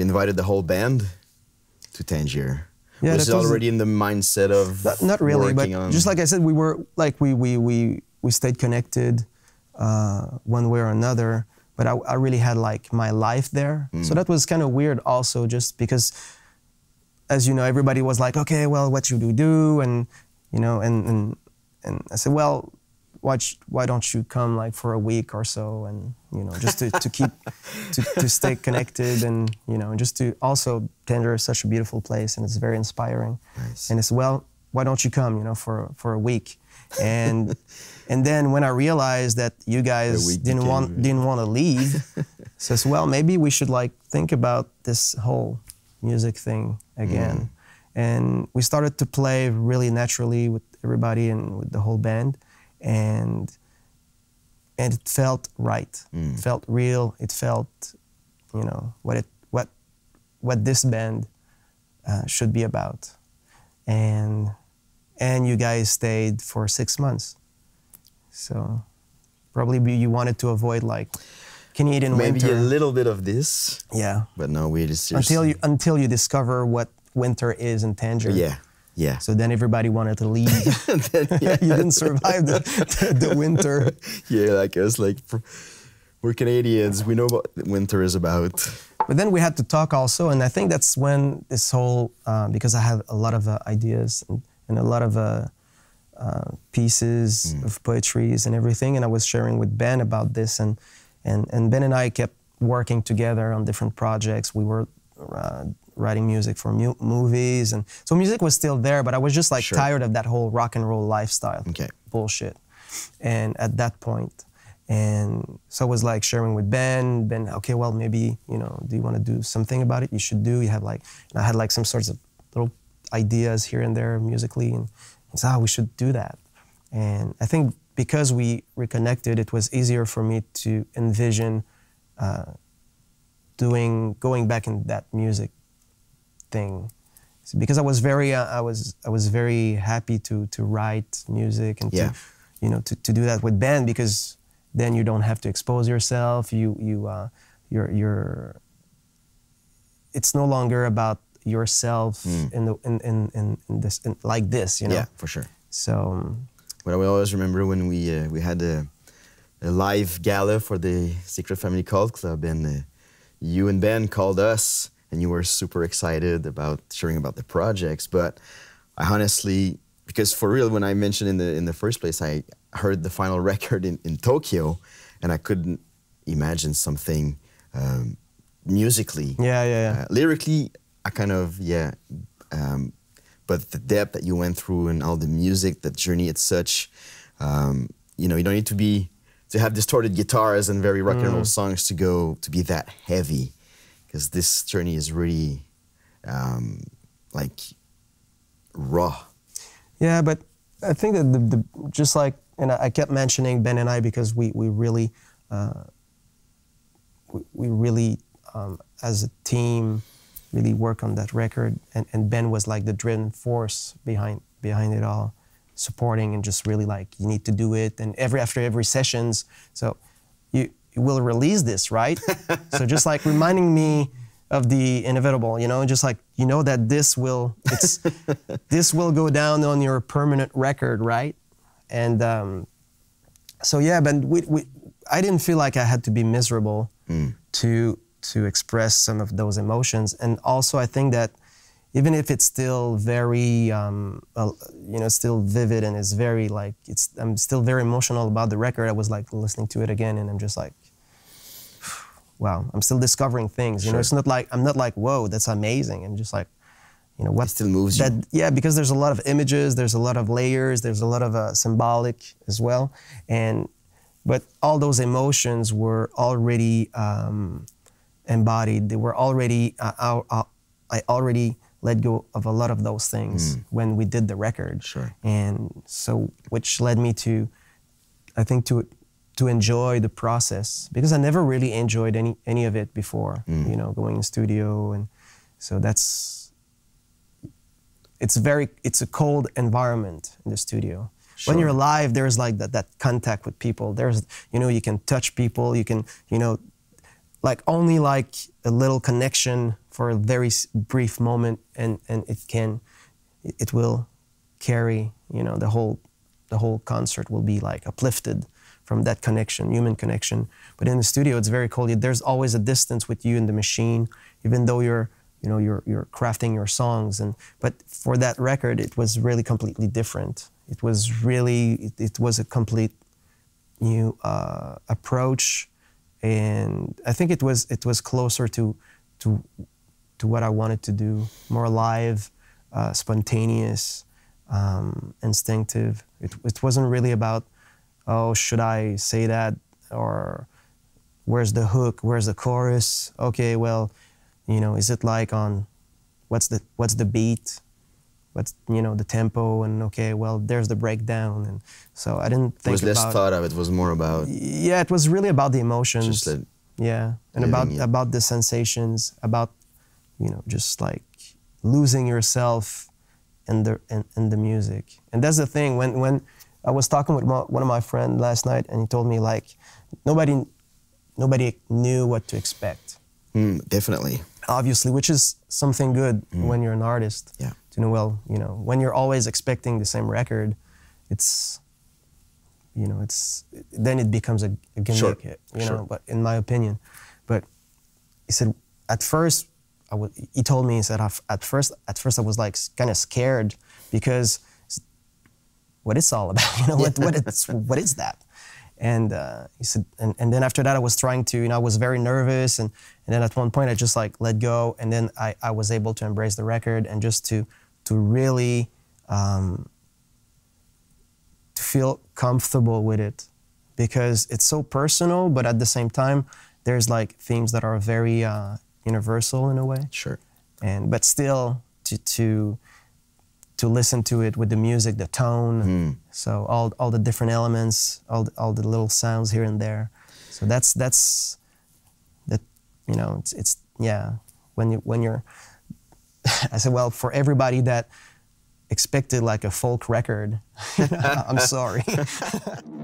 you invited the whole band to Tangier. Yeah, was it already in the mindset of Not, not really, but on just like I said, we were like we we we we stayed connected uh, one way or another. But I, I really had like my life there, Mm. so that was kind of weird also, just because, as you know, everybody was like, okay, well, what should we do? And you know, and and and I said, well, why why don't you come like for a week or so, and you know, just to, to keep to, to stay connected, and you know, just to also Tangier is such a beautiful place, and it's very inspiring. Nice. And it's well, why don't you come, you know, for for a week? And and then when I realized that you guys didn't want didn't want to leave, says, well, maybe we should like think about this whole music thing again. Mm. And we started to play really naturally with everybody and with the whole band, and and it felt right. Mm. It felt real. It felt, you know, what it what what this band uh, should be about. And and you guys stayed for six months. So probably you wanted to avoid like Canadian maybe winter. a little bit of this, yeah. but no, we just. Until you until you discover what winter is in Tangier. Yeah, yeah. So then everybody wanted to leave. Then, yeah, you didn't survive the, the, the winter. yeah, like it was like we're Canadians. We know what winter is about. But then we had to talk also, and I think that's when this whole uh, because I had a lot of uh, ideas and, and a lot of uh, uh, pieces of poetries and everything, and I was sharing with Ben about this, and and and Ben and I kept working together on different projects. We were uh, writing music for mu- movies, and so music was still there, but I was just like Sure. tired of that whole rock and roll lifestyle Okay. bullshit. And at that point, and so I was like sharing with Ben. Ben, okay, well maybe you know, do you want to do something about it? You should do. You have like, and I had like some sorts of little ideas here and there musically, and he said, oh, we should do that. And I think because we reconnected, it was easier for me to envision uh, doing going back in that music thing So because I was very uh, I was I was very happy to to write music and Yeah. to you know to, to do that with band because then you don't have to expose yourself you you uh, you're you're it's no longer about yourself in the in, in, in, in this in, like this you know Yeah, for sure. so um, But I will always remember when we uh, we had a, a live gala for the Secret Family Cult Club, and uh, you and Ben called us, and you were super excited about sharing about the projects. But I honestly, because for real, when I mentioned in the in the first place, I heard the final record in, in Tokyo, and I couldn't imagine something um, musically yeah yeah yeah uh, lyrically, I kind of yeah, um, but the depth that you went through and all the music, the journey, it's such. Um, you know, you don't need to be to have distorted guitars and very rock and roll songs to go to be that heavy, because this journey is really um, like raw. Yeah, but I think that the, the just like and I kept mentioning Ben and I because we we really uh, we, we really um, as a team really work on that record and, and Ben was like the driving force behind behind it all supporting and just really like you need to do it and every after every sessions so will release this right? So just like reminding me of the inevitable you know just like you know that this will it's this will go down on your permanent record right? And um, so yeah but we, we, i didn't feel like i had to be miserable to to express some of those emotions. And also i think that even if it's still very um, uh, you know still vivid and it's very like it's i'm still very emotional about the record i was like listening to it again and i'm just like wow i'm still discovering things. You know it's not like i'm not like whoa that's amazing. I'm just like you know what It still moves you. yeah because there's a lot of images there's a lot of layers there's a lot of uh, symbolic as well. And but all those emotions were already um, embodied. They were already uh, uh, uh, i already let go of a lot of those things when we did the record. Sure. and so which led me to i think to to enjoy the process because i never really enjoyed any any of it before mm. you know going in studio and so that's it's very it's a cold environment in the studio. When you're live there's like that, that contact with people. There's you know you can touch people you can you know like only like a little connection for a very brief moment, and and it can, it will carry. You know, the whole the whole concert will be like uplifted from that connection, human connection. But in the studio, it's very cold. There's always a distance with you and the machine, even though you're you know you're you're crafting your songs and but for that record it was really completely different it was really it, it was a complete new uh, approach and i think it was it was closer to to to what i wanted to do more live uh, spontaneous um, instinctive it, it wasn't really about oh should i say that? Or where's the hook? Where's the chorus? Okay well you know is it like on what's the what's the beat? What's you know the tempo? And okay well there's the breakdown. And so i didn't It think was less about thought of. It was more about yeah it was really about the emotions. Just that yeah and about it. about the sensations about you know just like losing yourself in the in, in the music. And that's the thing when when i was talking with mo- one of my friends last night and he told me like nobody nobody knew what to expect Mm, definitely. obviously, which is something good when you're an artist. Yeah. To know, well, you know, when you're always expecting the same record, it's, you know, it's then it becomes a, a gimmick, Sure, you sure. know. But in my opinion, but he said at first, I was, he told me he said at first, at first I was like kind of scared because what it's all about, you know, what what it's what is that? And uh, he said, and, and then after that, I was trying to, you know, I was very nervous, and, and then at one point, I just like let go, and then I, I was able to embrace the record and just to to really um, to feel comfortable with it, because it's so personal, but at the same time, there's like themes that are very uh, universal in a way. Sure. and but still to to to listen to it with the music, the tone, Hmm. so all all the different elements, all the, all the little sounds here and there. So that's that's that you know it's it's yeah when you when you're I said well for everybody that expected like a folk record, I'm sorry.